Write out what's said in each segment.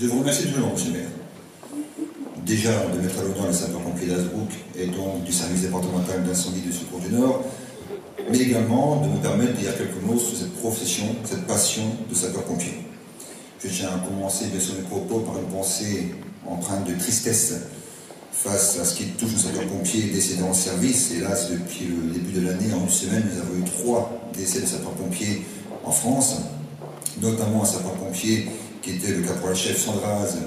Je vous remercie de M. le maire. Déjà de mettre à l'honneur les sapeurs-pompiers d'Azbrook et donc du service départemental d'incendie du Secours du Nord, mais également de me permettre de dire quelques mots sur cette profession, cette passion de sapeur-pompier. Je tiens à commencer bien sûr mes propos par une pensée empreinte de tristesse face à ce qui touche nos sapeurs-pompiers décédés en service. Hélas, depuis le début de l'année, en une semaine, nous avons eu trois décès de sapeurs-pompiers en France, notamment un sapeur-pompier qui était le caporal-chef Sandraz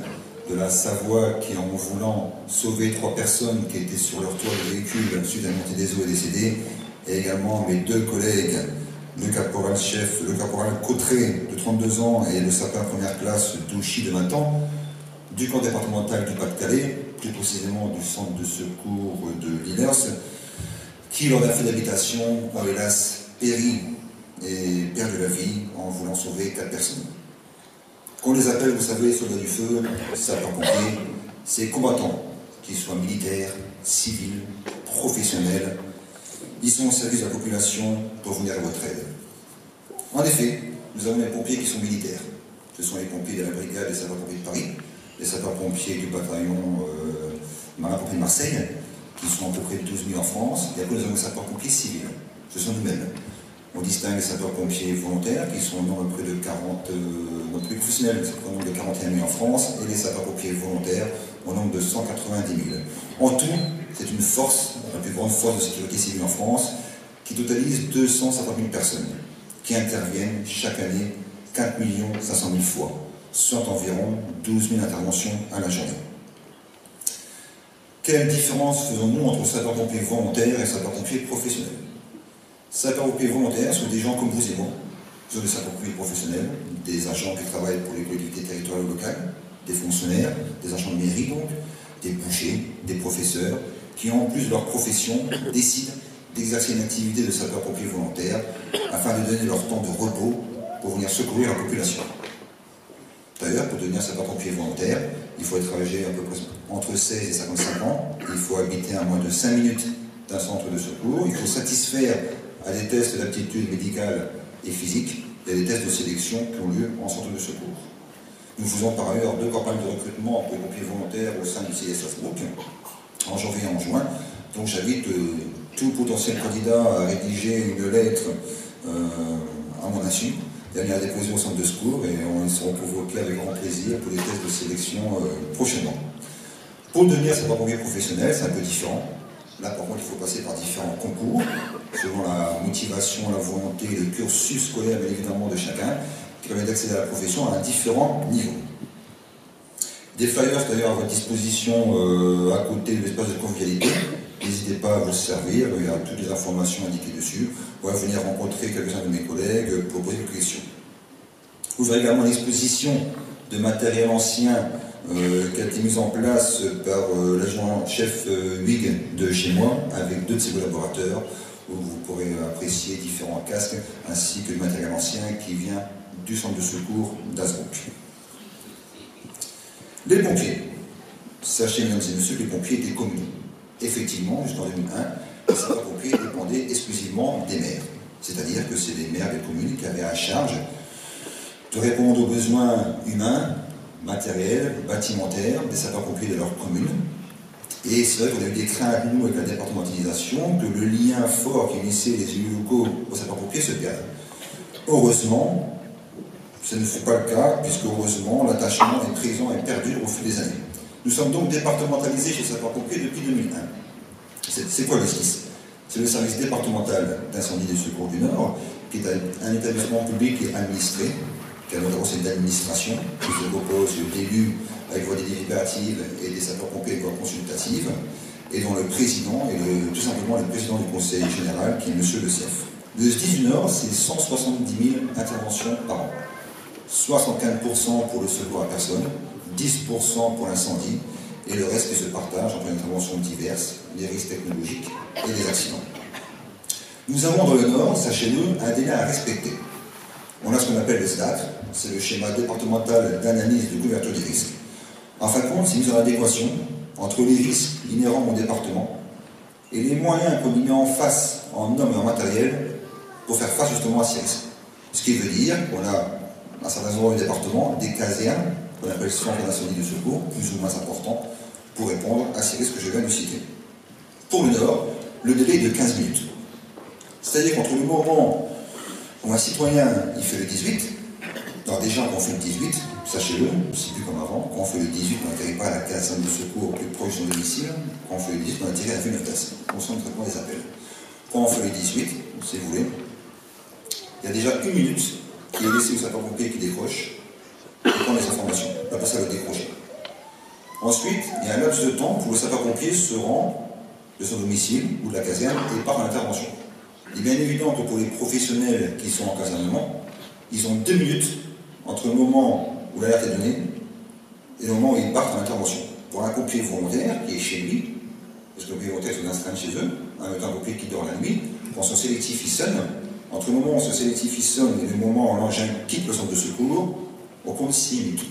de la Savoie, qui en voulant sauver trois personnes qui étaient sur leur toit de véhicule suite à la montée des eaux est décédé, et également mes deux collègues, le caporal-chef, le caporal Cotteret de 32 ans et le sapin première classe Douchy de 20 ans, du camp départemental du Pas-de-Calais, plus précisément du centre de secours de Lillers, qui, lors d'un fait d'habitation, a hélas péri et perdu la vie en voulant sauver quatre personnes. Qu'on les appelle, vous savez, soldats du feu, sapeurs-pompiers, ces combattants, qu'ils soient militaires, civils, professionnels, ils sont au service de la population pour venir à votre aide. En effet, nous avons des pompiers qui sont militaires. Ce sont les pompiers de la brigade des sapeurs-pompiers de Paris, les sapeurs-pompiers du bataillon euh, marin-pompier de Marseille, qui sont à peu près 12 000 en France, et après nous avons les sapeurs-pompiers civils. Ce sont nous-mêmes. On distingue les sapeurs-pompiers volontaires, qui sont au nombre de 40, euh, non plus professionnels, au nombre de 41 000 en France, et les sapeurs-pompiers volontaires au nombre de 190 000. En tout, c'est une force, la plus grande force de sécurité civile en France, qui totalise 250 000 personnes, qui interviennent chaque année 4 500 000 fois, soit environ 12 000 interventions à la journée. Quelle différence faisons-nous entre sapeurs-pompiers volontaires et sapeurs-pompiers professionnels? Sapeurs-pompiers volontaires sont des gens comme vous et moi, ce sont des sapeurs-pompiers professionnels, des agents qui travaillent pour les collectivités territoriales locales, des fonctionnaires, des agents de mairie donc, des bouchers, des professeurs, qui en plus de leur profession décident d'exercer une activité de sapeur-pompier volontaire afin de donner leur temps de repos pour venir secourir la population. D'ailleurs, pour devenir sapeur-pompier volontaire, il faut être âgé à peu près entre 16 et 55 ans, il faut habiter à moins de 5 minutes d'un centre de secours, il faut satisfaire à des tests d'aptitude médicale et physique et à des tests de sélection qui ont lieu en centre de secours. Nous faisons par ailleurs deux campagnes de recrutement pour pompiers volontaires au sein du CIS Strasbourg, en janvier et en juin. Donc j'invite euh, tout potentiel candidat à rédiger une lettre euh, à mon insu, à déposer au centre de secours et on, seront convoqués avec grand plaisir pour les tests de sélection euh, prochainement. Pour devenir sapeur-pompier professionnel, c'est un peu différent. Là, par contre, il faut passer par différents concours, selon la motivation, la volonté, le cursus scolaire, bien évidemment, de chacun, qui permet d'accéder à la profession à un différent niveau. Des flyers d'ailleurs à votre disposition euh, à côté de l'espace de convivialité. N'hésitez pas à vous servir, il y a toutes les informations indiquées dessus. Ou à venir rencontrer quelques-uns de mes collègues pour poser des questions. Vous verrez également l'exposition de matériel ancien euh, qui a été mise en place par euh, l'agent-chef Wig de chez moi, avec deux de ses collaborateurs, où vous pourrez apprécier différents casques, ainsi que le matériel ancien qui vient du centre de secours d'Asbrook. Les pompiers. Sachez, mesdames et messieurs, que les pompiers étaient communaux. Effectivement, jusqu'en 2001, les sapeurs-pompiers dépendaient exclusivement des maires. C'est-à-dire que c'est les maires des communes qui avaient à charge de répondre aux besoins humains, matériels, bâtimentaires des sapeurs-pompiers de leur commune. Et c'est vrai qu'on a eu des craintes, nous, avec la départementalisation, que le lien fort qui unissait les élus locaux aux sapeurs-pompiers se perde. Heureusement, ce ne fut pas le cas, puisque heureusement, l'attachement est présent et perdu au fil des années. Nous sommes donc départementalisés chez Sapeurs-Pompiers depuis 2001. C'est quoi le SIS C'est le service départemental d'incendie et de secours du Nord, qui est un établissement public et administré, qui a un conseil d'administration, qui se compose d'élus avec voix délibérative et des sapeurs-pompiers avec voix consultative, et dont le président est tout simplement le président du conseil général, qui est M. Le CEF. Le SDIS du Nord, c'est 170 000 interventions par an. 65% pour le secours à personne, 10% pour l'incendie, et le reste qui se partage entre interventions diverses, les risques technologiques et les accidents. Nous avons dans le Nord, sachez-le, un délai à respecter. On a ce qu'on appelle le SDAT, c'est le schéma départemental d'analyse de couverture des risques. En fin de compte, c'est une adéquation entre les risques inhérents au département et les moyens qu'on y met en face en hommes et en matériel pour faire face justement à ces risques. Ce qui veut dire qu'on a à certains endroits du département, des casernes qu'on appelle centres d'incendie de secours, plus ou moins importants, pour répondre à ces risques que je viens de citer. Pour le Nord, le délai est de 15 minutes. C'est-à-dire qu'entre le moment où un citoyen il fait le 18, alors déjà quand on fait le 18, sachez-le, c'est plus comme avant, quand on fait le 18, on n'atterrit pas à la caserne de secours au plus proche de son domicile, quand on fait le 18, on atterrit à la F9 on sent le traitement des appels. Quand on fait le 18, si vous voulez, il y a déjà une minute qui est laissée au sapeur-pompier qui décroche pour prendre les informations. On va passer à le décrocher. Ensuite, il y a un laps de temps pour le sapeur-pompier se rend de son domicile ou de la caserne et part à l'intervention. Il est bien évident que pour les professionnels qui sont en casernement, ils ont deux minutes entre le moment où l'alerte est donnée et le moment où ils partent à l'intervention. Pour un pompier volontaire qui est chez lui, parce que le pompier volontaire se chez eux, un pompier qui dort la nuit, quand son sélectif il sonne, entre le moment où ce sélectif il sonne et le moment où l'engin quitte le centre de secours, on compte 6 minutes.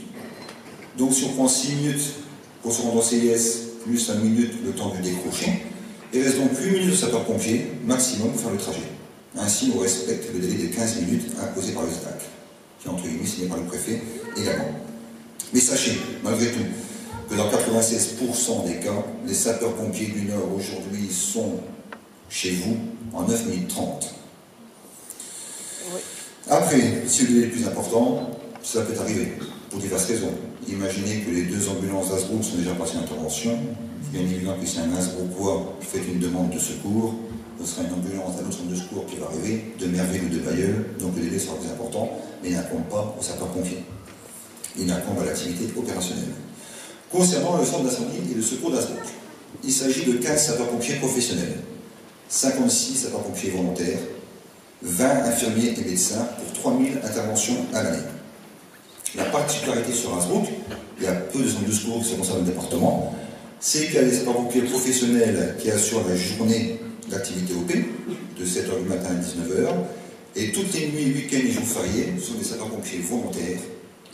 Donc si on prend 6 minutes pour se rendre au CIS, plus 1 minute le temps de décrocher, il reste donc 8 minutes de sapeur-pompier maximum pour faire le trajet. Ainsi, on respecte le délai de 15 minutes imposé par le SDAC, qui est entre guillemets signé par le préfet également. Mais sachez, malgré tout, que dans 96% des cas, les sapeurs-pompiers du Nord aujourd'hui sont chez vous en 9 minutes 30. Après, si le délai est plus important, ça peut arriver, pour diverses raisons. Imaginez que les deux ambulances d'Asbrook sont déjà parties en intervention. Bien évidemment que si un Asbrookvois fait une demande de secours, ce sera une ambulance d'un autre centre de secours qui va arriver, de Merveille ou de Bayeul, donc le délai sera plus important, mais il n'incombe pas au sapeur-pompier. Il incombe à l'activité opérationnelle. Concernant le centre d'incendie et le secours d'Asbrook, il s'agit de 15 sapeurs-pompiers professionnels, 56 sapeurs-pompiers volontaires, 20 infirmiers et médecins pour 3000 interventions à l'année. La particularité sur Innsbruck, il y a peu de centres de secours qui se concernent le département, c'est qu'il y a des sapeurs-pompiers professionnels qui assurent la journée d'activité OP, de 7h du matin à 19h, et toutes les nuits, week-ends et jours fériés sont des sapeurs-pompiers volontaires,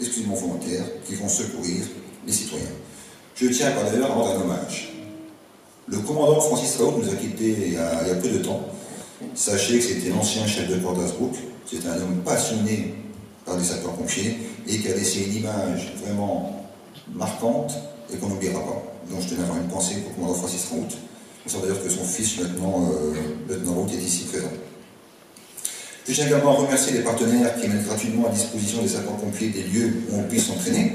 exclusivement volontaires, qui vont secourir les citoyens. Je tiens par d'ailleurs à rendre un hommage. Le commandant Francis Raoult nous a quittés il y a, peu de temps. Sachez que c'était l'ancien chef de corps d'Asbrook, c'était un homme passionné par des sapeurs-pompiers et qui a laissé une image vraiment marquante et qu'on n'oubliera pas. Donc je tenais à avoir une pensée pour le commandant Francis Raoult. On sent d'ailleurs que son fils, lieutenant, euh, lieutenant est ici présent. Je tiens également à remercier les partenaires qui mettent gratuitement à disposition des sapeurs-pompiers des lieux où on puisse s'entraîner.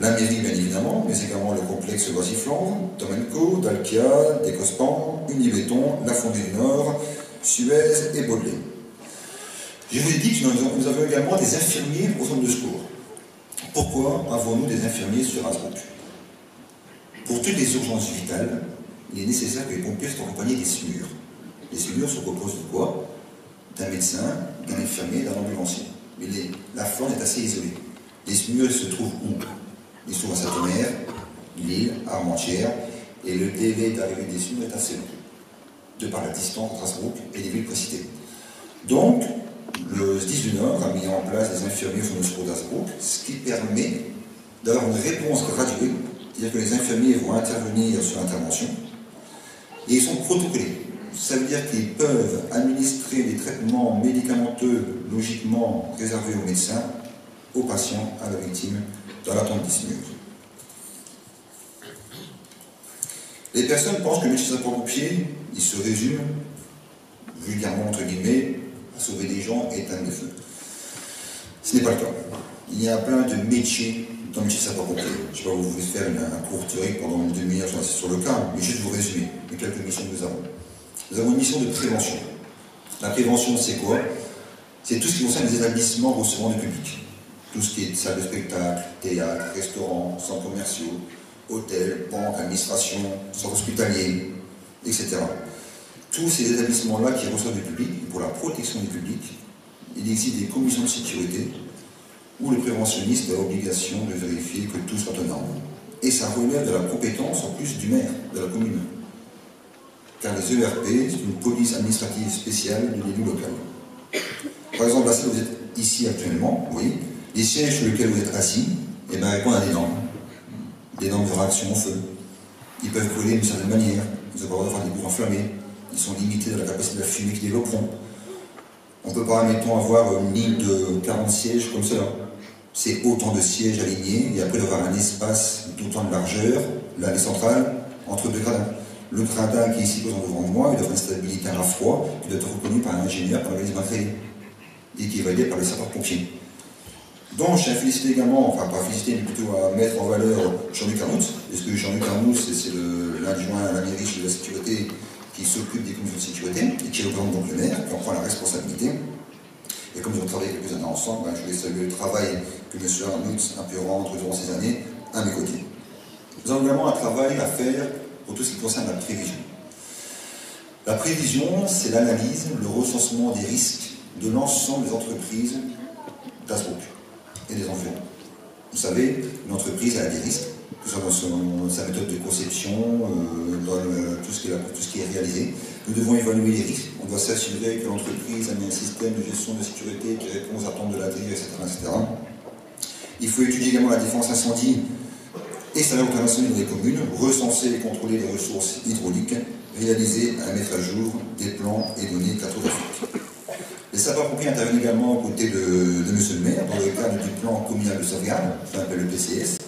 La mairie, bien évidemment, mais également le complexe Loisifland, Domenco, Dalkia, Décospan, Unibéton, La Fondée du Nord, Suez et Baudelaire. Je vous ai dit que nous avons également des infirmiers au centre de secours. Pourquoi avons-nous des infirmiers sur Asbrook Pour toutes les urgences vitales, il est nécessaire que les pompiers soient accompagnés des SMUR. Les SMUR se composent de quoi? D'un médecin, d'un infirmier, d'un ambulancier. Mais la Flandre est assez isolée. Les SMUR se trouvent où? Ils sont à Saint-Omer, Lille, Armentières, et le délai d'arrivée des SMUR est assez long, de par la distance entre Asbrook et les villes précitées. Donc, le SDIS du Nord a mis en place des infirmiers au d'Asbrook, ce qui permet d'avoir une réponse graduée, c'est-à-dire que les infirmiers vont intervenir sur l'intervention, et ils sont protocolés. Ça veut dire qu'ils peuvent administrer des traitements médicamenteux logiquement réservés aux médecins, aux patients, à la victime, dans l'attente d'ISMUR. Les personnes pensent que le médecin pompier, il se résume, vulgairement entre guillemets, sauver des gens et éteindre des feux. Ce n'est pas le cas. Il y a plein de métiers dans le métier sapeur-pompier. Je ne vais pas vous faire un cours théorique pendant une demi-heure sur le cas, mais juste vous résumer les quelques missions que nous avons. Nous avons une mission de prévention. La prévention, c'est quoi? C'est tout ce qui concerne les établissements recevant du public. Tout ce qui est salle de spectacle, théâtre, restaurants, centres commerciaux, hôtels, banques, administrations, centres hospitaliers, etc tous ces établissements-là qui reçoivent du public, pour la protection du public, il existe des commissions de sécurité où le préventionniste a l'obligation de vérifier que tout soit en norme. Et ça relève de la compétence en plus du maire de la commune. Car les ERP, c'est une police administrative spéciale de l'élu local. Par exemple, là, si vous êtes ici actuellement, oui, les sièges sur lesquels vous êtes assis, eh bien, répondent à des normes. Des normes de réaction au feu. Ils peuvent brûler d'une certaine manière. Ils ont le droit faire des bouts enflammés ils sont limités dans la capacité de la fumée qu'ils développeront. On ne peut pas, mettons, avoir une ligne de 40 sièges comme cela. C'est autant de sièges alignés, et après d'avoir un espace d'autant de largeur, l'allée centrale, entre deux gradins. Le gradin qui est ici présent devant moi, il avoir une stabilité à froid, qui doit être reconnu par un ingénieur par l'organisme agréé, et qui est validé par les sapeurs-pompiers. Donc, je féliciter également, enfin pas féliciter, mais plutôt à mettre en valeur Jean-Luc Arnoux, parce que Jean-Luc Arnoux, c'est l'adjoint à la mairie de la sécurité qui s'occupe des commissions de sécurité, et qui représente donc le maire, qui en prend la responsabilité. Et comme nous avons travaillé quelques années ensemble, ben, je voulais saluer le travail que M. Arnoux a pu rendre durant ces années à mes côtés. Nous avons également un travail à faire pour tout ce qui concerne la prévision. La prévision, c'est l'analyse, le recensement des risques de l'ensemble des entreprises d'Asbrook et des environs. Vous savez, une entreprise a des risques, que ce soit dans sa méthode de conception, euh, dans tout, ce qui est, réalisé. Nous devons évaluer les risques. On doit s'assurer que l'entreprise a mis un système de gestion de sécurité qui répond aux attentes de la etc., etc. Il faut étudier également la défense incendie et sa internationale les communes, recenser et contrôler les ressources hydrauliques, réaliser et mettre à jour des plans et données cartographiques. Les sapeurs-pompiers interviennent également aux côtés de, de M. le maire dans le cadre du plan communal de sauvegarde, qu'on appelle le PCS.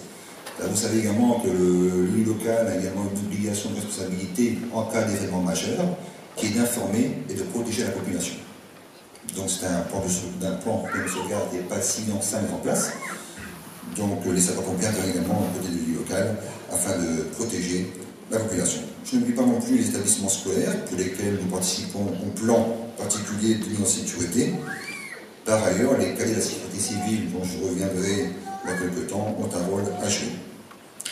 vous savez également que l'élu local a également une obligation de responsabilité en cas d'événement majeur, qui est d'informer et de protéger la population. Donc c'est un plan de, sauvegarde n'est pas si long que en place. Donc les sapeurs-pompiers également côtés de l'élu local afin de protéger la population. Je n'oublie pas non plus les établissements scolaires pour lesquels nous participons au plan particulier de mise en sécurité. Par ailleurs, les cadets de la sécurité civile, dont je reviendrai dans quelques temps, ont un rôle à jouer.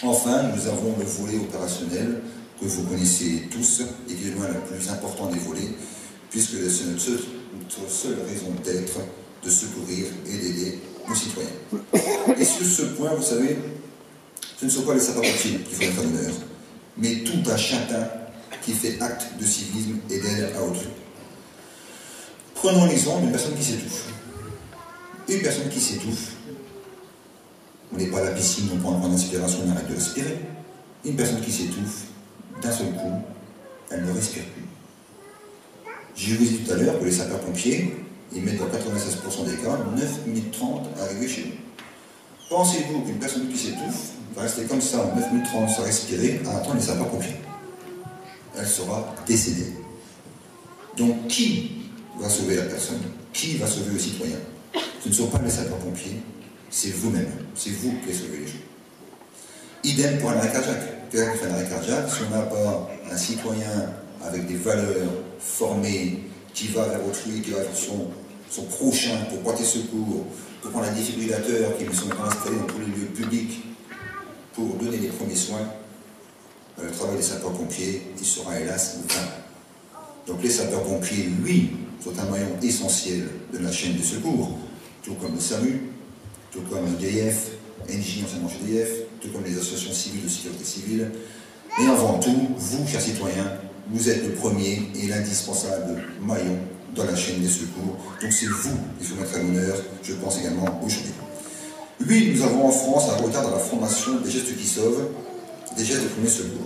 Enfin, nous avons le volet opérationnel que vous connaissez tous et qui est loin le plus important des volets, puisque c'est notre seule, notre raison d'être de secourir et d'aider nos citoyens. Et sur ce point, vous savez, ce ne sont pas les sapeurs-pompiers qui font être honneur, mais tout un chacun qui fait acte de civisme et d'aide à autrui. Prenons l'exemple d'une personne qui s'étouffe. Une personne qui s'étouffe, on n'est pas à la piscine, on prend un point d'inspiration, on arrête de respirer. Une personne qui s'étouffe, d'un seul coup, elle ne respire plus. J'ai vous dit tout à l'heure que les sapeurs-pompiers, ils mettent dans 96% des cas 9 minutes 30 à arriver chez nous. Pensez-vous qu'une personne qui s'étouffe va rester comme ça 9 minutes 30 sans respirer à attendre les sapeurs-pompiers? Elle sera décédée. Donc qui va sauver la personne? Qui va sauver le citoyen? Ce ne sont pas les sapeurs-pompiers, c'est vous-même. C'est vous qui sauvez les gens. Idem pour un cardiaque. Qui fait cardiaque, si on n'a pas un citoyen avec des valeurs formées, qui va vers autrui, qui va vers son, son prochain pour porter secours, pour prendre un défibrillateur qui ne sont pas installés dans tous les lieux publics pour donner les premiers soins, euh, le travail des sapeurs-pompiers, il sera hélas vain. Donc les sapeurs-pompiers, lui, sont un maillon essentiel de la chaîne de secours, tout comme le SAMU, tout comme le DF, NJ, anciennement GDF, tout comme les associations civiles de sécurité civile. Et avant tout, vous, chers citoyens, vous êtes le premier et l'indispensable maillon dans la chaîne des secours. Donc c'est vous qu'il faut mettre à l'honneur, je pense également aujourd'hui. Oui, nous avons en France un retard dans la formation des gestes qui sauvent, des gestes de premier secours.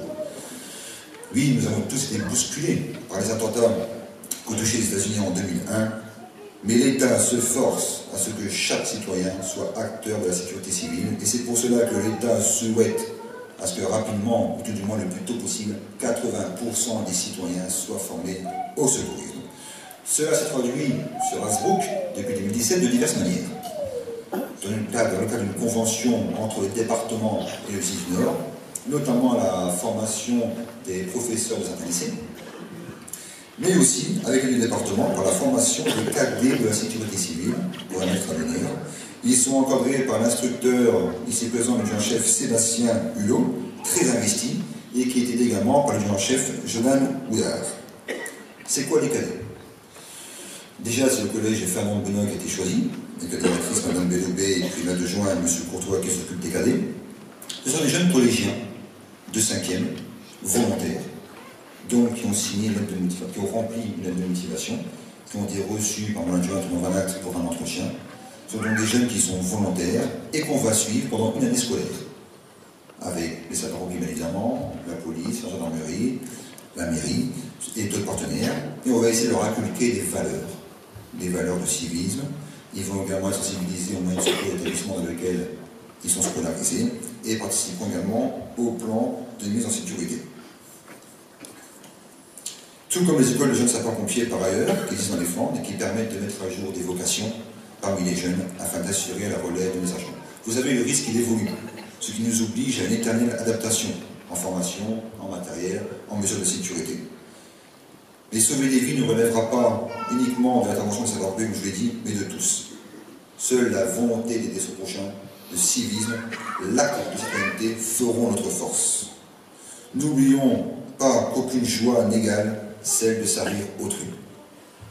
Oui, nous avons tous été bousculés par les attentats qu'ont touché les États-Unis en 2001, mais l'État se force à ce que chaque citoyen soit acteur de la sécurité civile, et c'est pour cela que l'État souhaite à ce que rapidement, ou tout du moins le plus tôt possible, 80% des citoyens soient formés au secourisme. Cela s'est traduit sur Hasbrook depuis 2017 de diverses manières. Dans le cadre, d'une convention entre le département et le CIF Nord, notamment la formation des professeurs de certains mais aussi avec le département par la formation des cadres de la sécurité civile, pour un maître à venir. Ils sont encadrés par l'instructeur, ici présent, le chef Sébastien Hulot, très investi, et qui était également par le chef Jonan Houdard. C'est quoi les cadets? Déjà, c'est le collège Fernand Benoît qui a été choisi, avec la directrice Mme Bélobé et puis juin M. Courtois qui s'occupe des cadets. Ce sont des jeunes collégiens de 5e, volontaires, donc qui ont signé une lettre de motivation, qui ont rempli une lettre de motivation, qui ont été reçus par mon adjoint dans un pour un entretien. Ce sont donc des jeunes qui sont volontaires et qu'on va suivre pendant une année scolaire. Avec les sapeurs-pompiers, bien évidemment, la police, la gendarmerie, la mairie et d'autres partenaires. Et on va essayer de leur inculquer des valeurs, des valeurs de civisme, Ils vont également être sensibilisés aux moyens de secours d'établissement dans lesquels ils sont scolarisés et participeront également au plan de mise en sécurité. Tout comme les écoles de jeunes sapeurs-pompiers par ailleurs, qui existent dans les Flandres et qui permettent de mettre à jour des vocations parmi les jeunes afin d'assurer la relève de nos agents. Vous avez le risque qu'il évolue, ce qui nous oblige à une éternelle adaptation en formation, en matériel, en mesures de sécurité. Mais sauver des vies ne relèvera pas uniquement de l'intervention de sapeurs comme je l'ai dit, mais de tous. Seule la volonté d'aider son prochain, le civisme, l'acte de citoyenneté feront notre force. N'oublions pas qu'aucune joie n'égale celle de servir autrui.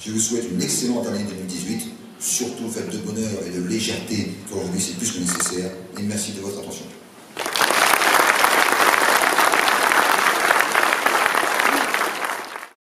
Je vous souhaite une excellente année 2018, surtout faite de bonheur et de légèreté, qu'aujourd'hui c'est plus que nécessaire, et merci de votre attention.